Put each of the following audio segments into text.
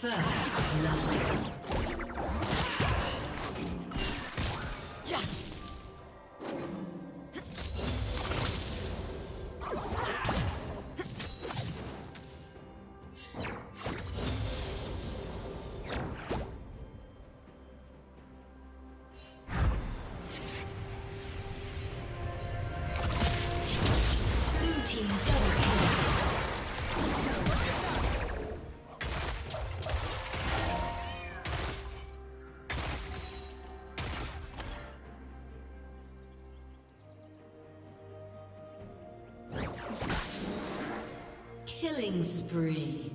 First Spree.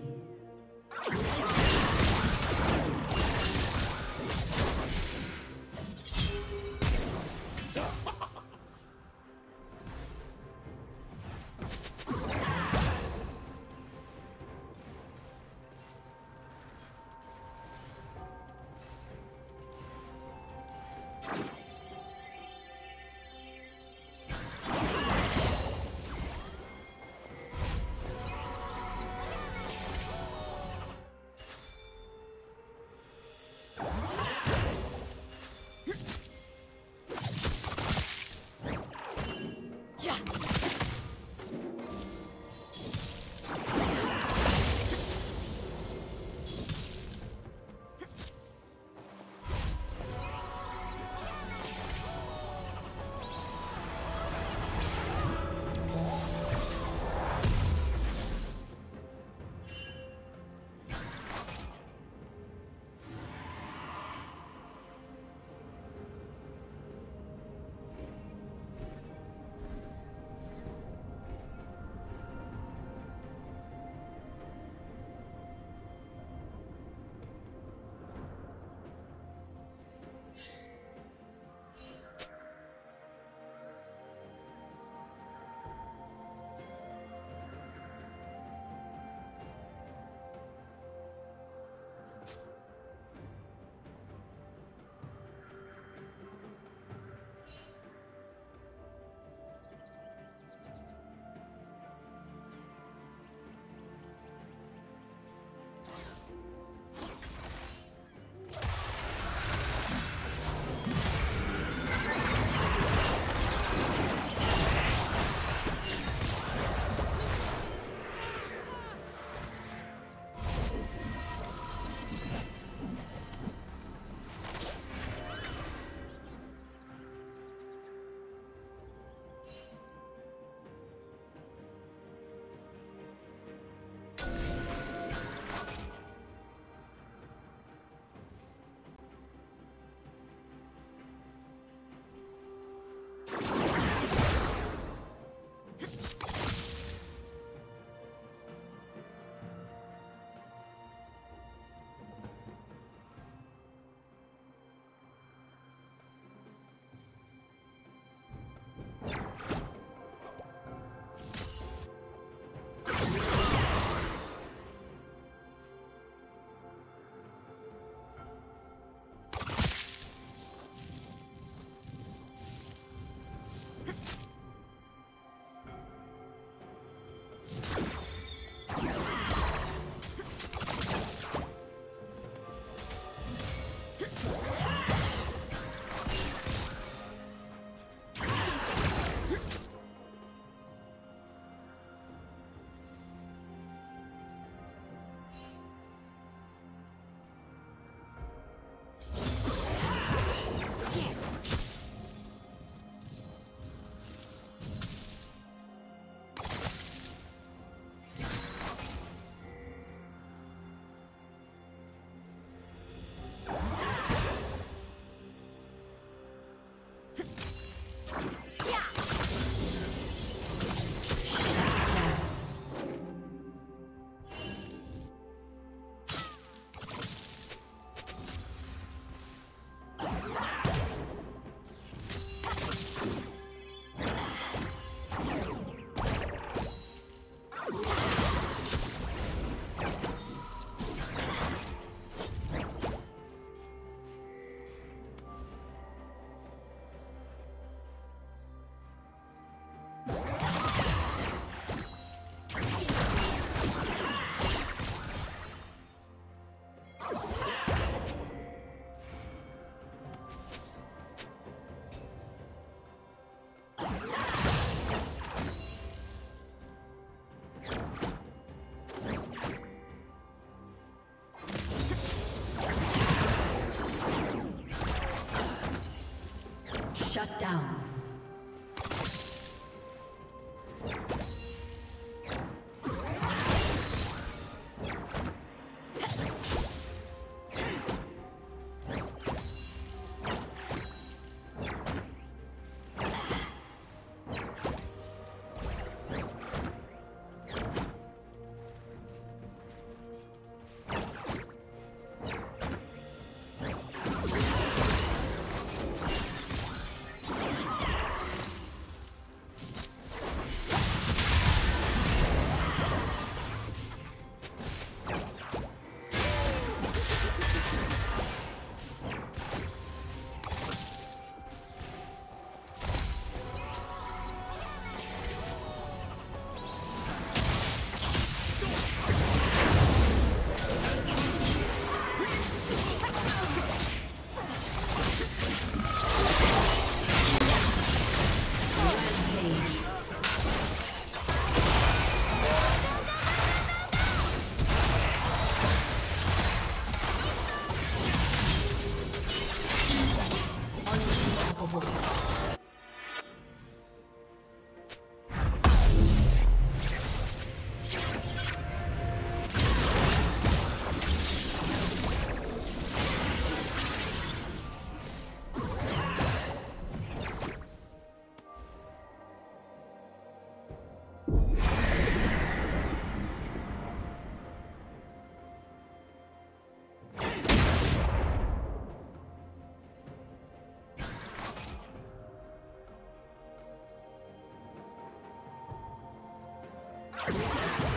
Down.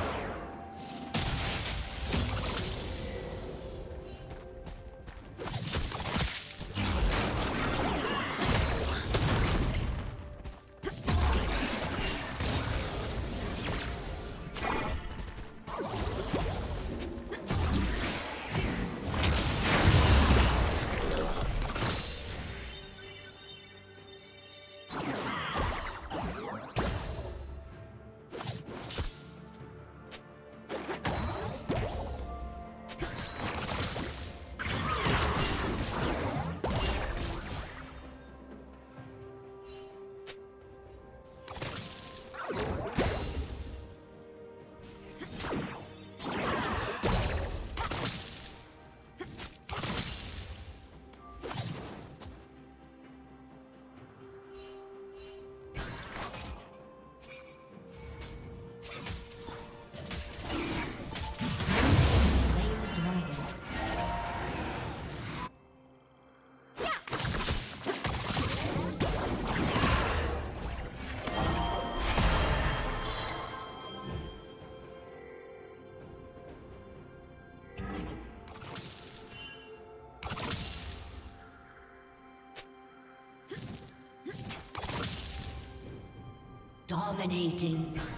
Dominating.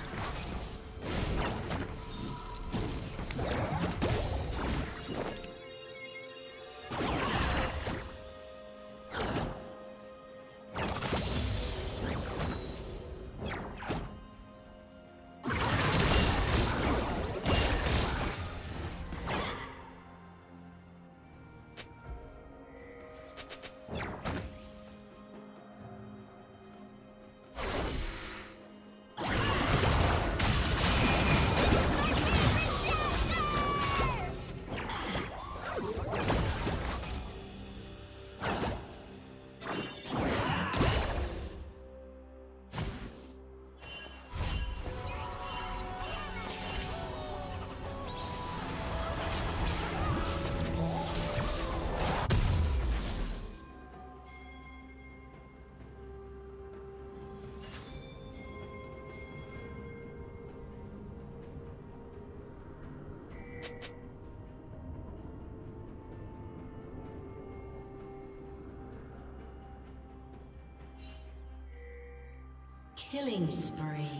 Killing spree.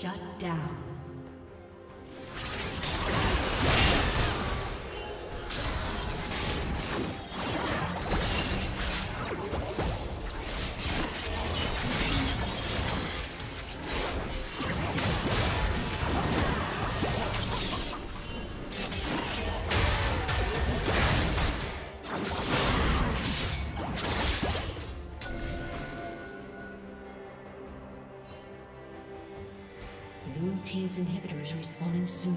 Shut down. Soon.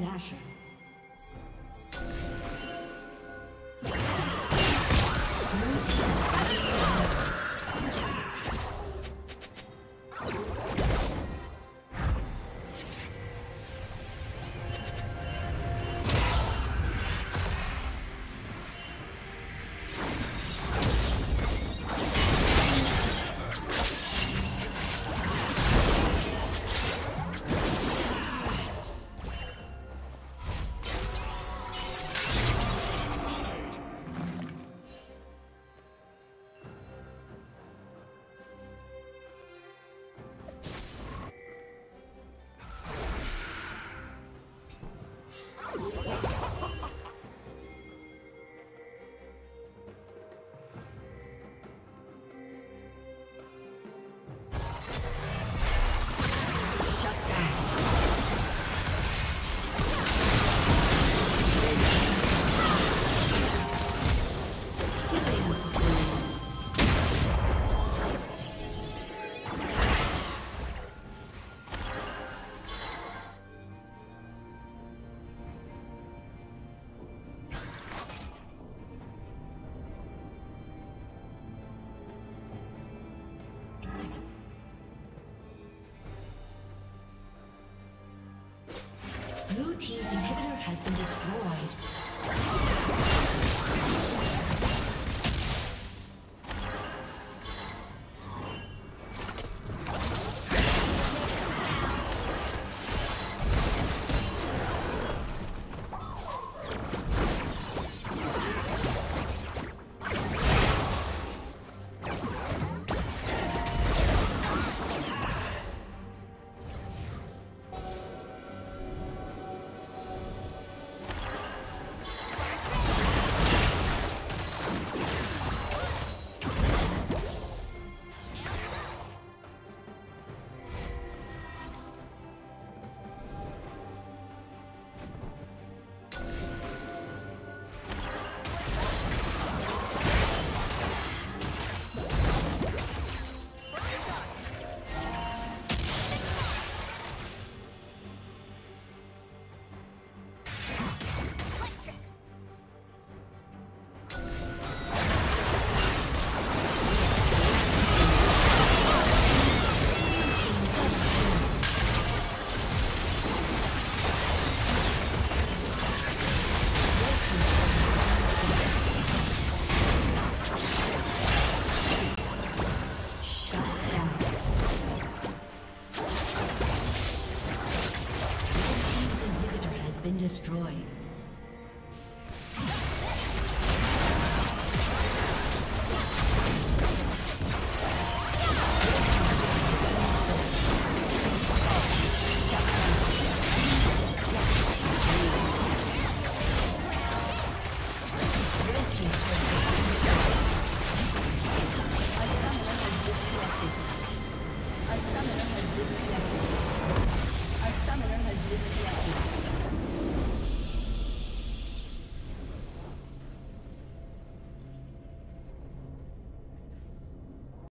Lasher. Has been destroyed. destroyed.